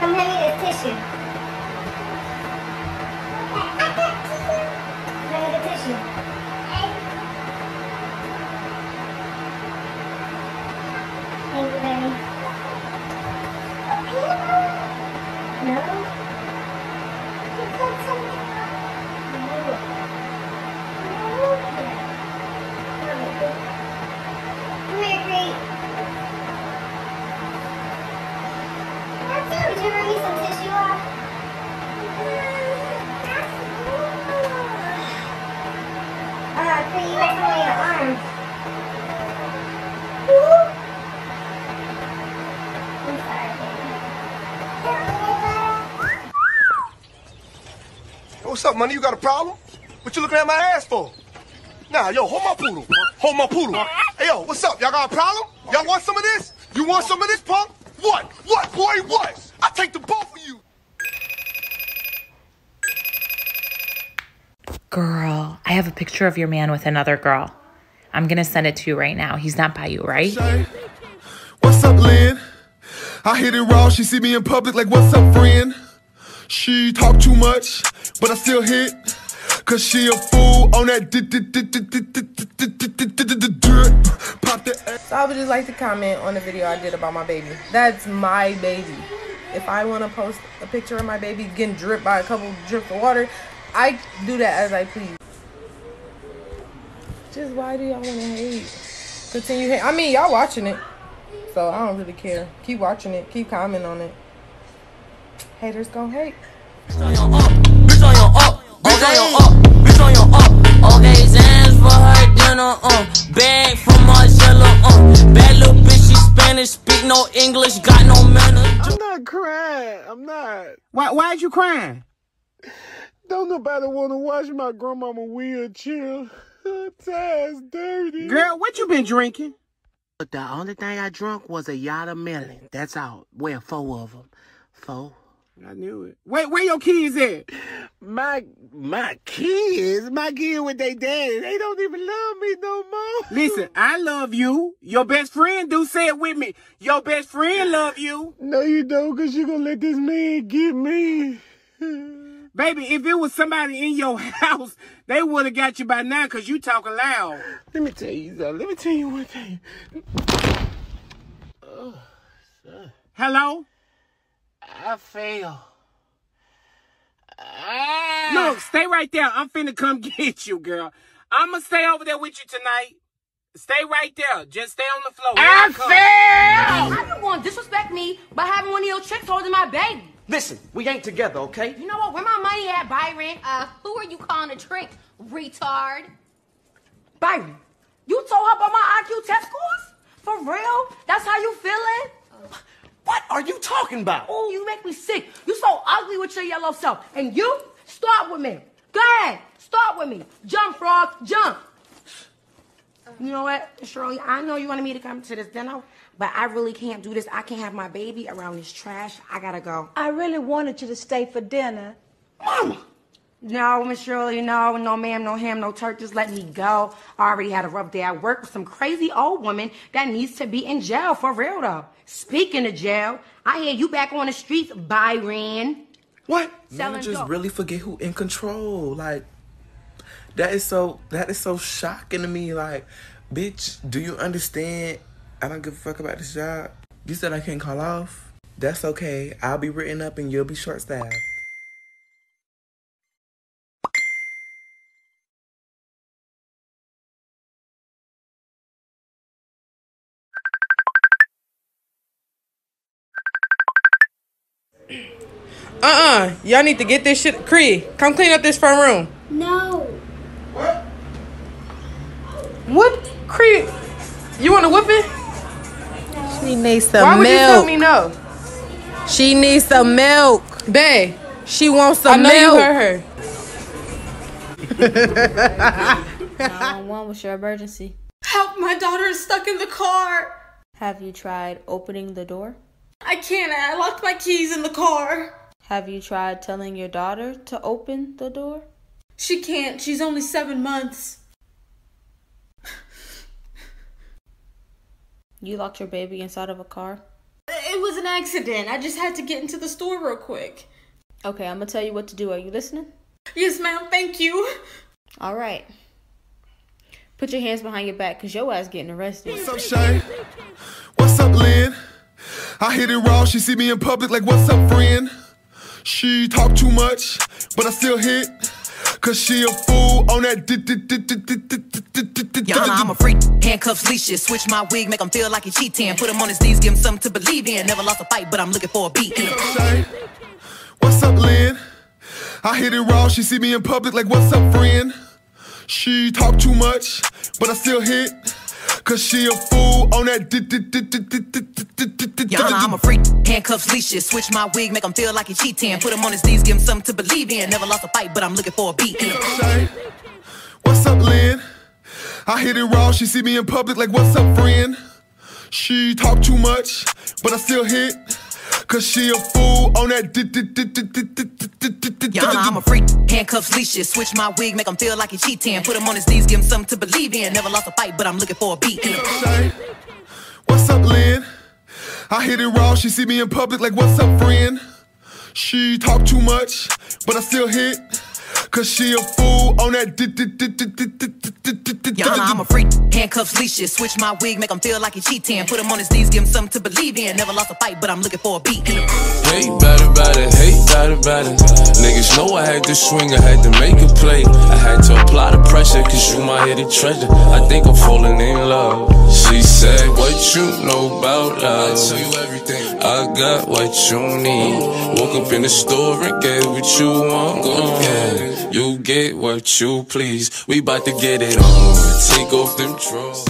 Come hand me this tissue. No? What's up, money? You got a problem? What you looking at my ass for? Nah, yo, hold my poodle. Hold my poodle. Hey, yo, what's up? Y'all got a problem? Y'all want some of this? You want some of this, punk? What? What, boy? What? I take the both of you. Girl, I have a picture of your man with another girl. I'm gonna send it to you right now. He's not by you, right? Shay. What's up, Lynn? I hit it raw. She see me in public like, what's up, friend? She talk too much, but I still hit. Cause she a fool on that drip. Pop the So I would just like to comment on the video I did about my baby. That's my baby. If I want to post a picture of my baby getting dripped by a couple drips of water, I do that as I please. Just why do y'all want to hate? Continue hate. I mean, y'all watching it, so I don't really care. Keep watching it. Keep commenting on it. Haters gonna hate. Crying. I'm not. Why why'd you crying? Don't nobody want to watch my grandmama wheelchair. Her tires dirty. Girl, what you been drinking? But The only thing I drunk was a yacht of melon. That's all. Well, four of them. Four. I knew it. Wait, where your kids at? My my kids, my kids with their daddy, they don't even love me no more. Listen, I love you. Your best friend do say it with me. Your best friend love you. No, you don't, cause you gonna let this man get me. Baby, if it was somebody in your house, they would have got you by now because you talking loud. Let me tell you something. Let me tell you one thing. Hello? I fail. Look, stay right there. I'm finna come get you, girl. I'ma stay over there with you tonight. Stay right there. Just stay on the floor. Here I come. fail. How you gonna disrespect me by having one of your chicks holding my baby? Listen, we ain't together, okay? You know what? Where my money at, Byron? Uh, who are you calling a trick, retard? Byron, you told her about my IQ test scores? For real? That's how you feeling? What are you talking about? Oh, you make me sick. You so ugly with your yellow self. And you, start with me. Go ahead, start with me. Jump, frog, jump. You know what, Shirley? I know you wanted me to come to this dinner, but I really can't do this. I can't have my baby around this trash. I gotta go. I really wanted you to stay for dinner. Mama! No, Miss Shirley, no, no, ma'am, no ham, no turk. Just let me go. I already had a rough day at work with some crazy old woman that needs to be in jail for real, though. Speaking of jail, I hear you back on the streets, Byron. What? Selling Managers dope. really forget who in control. Like that is so that is so shocking to me. Like, bitch, do you understand? I don't give a fuck about this job. You said I can't call off. That's okay. I'll be written up and you'll be short staffed. Uh-uh. Y'all need to get this shit. Cree, come clean up this front room. No. What? Cree, you want to whip it? She needs some Why would you tell milk. me no? She needs some milk. Babe, She wants some milk. I some know you milk. heard her. 911, what's your emergency? Help, my daughter is stuck in the car. Have you tried opening the door? I can't. I locked my keys in the car. Have you tried telling your daughter to open the door? She can't. She's only seven months. You locked your baby inside of a car? It was an accident. I just had to get into the store real quick. Okay, I'm gonna tell you what to do. Are you listening? Yes, ma'am. Thank you. All right. Put your hands behind your back, cause your ass getting arrested. What's up, Shay? What's up, Lynn? I hit it raw. She see me in public like, what's up, friend? She talk too much, but I still hit. Cause she a fool on that. Know I'm a freak. Handcuffs, leashes. Switch my wig, make him feel like he cheating. Put him on his knees, give him something to believe in. Never lost a fight, but I'm looking for a beat. Shay? What's up, Lynn? I hit it raw. She see me in public like, what's up, friend? She talk too much, but I still hit. Cause she a fool on that. Y'all know I'm a freak. Handcuffs, leashes. Switch my wig, make him feel like he cheating. Put him on his knees, give him something to believe in. Never lost a fight, but I'm looking for a beat. Shay? What's up, Lynn? I hit it raw. She see me in public like, what's up, friend? She talk too much, but I still hit. Cause she a fool on that. Know I'm a freak. Handcuffs, leashes. Switch my wig, make him feel like he cheating. Put him on his knees, give him something to believe in. Never lost a fight, but I'm looking for a beat. Shay? What's up, Lynn? I hit it raw. She see me in public like, what's up, friend? She talk too much, but I still hit. Cause she a fool on that. Y'all know I'm a freak. Handcuffs, leashes. Switch my wig, make him feel like he cheating. Put him on his knees, give him something to believe in. Never lost a fight, but I'm looking for a beat. Hate better, better, hate better, better. Niggas know I had to swing, I had to make a play. I had to apply the pressure, cause you my hidden treasure. I think I'm falling in love. What you know about love? I tell you everything. I got what you need. Woke up in the store and get what you want. Uh, you get what you please. We bout to get it on. Take off them drawers.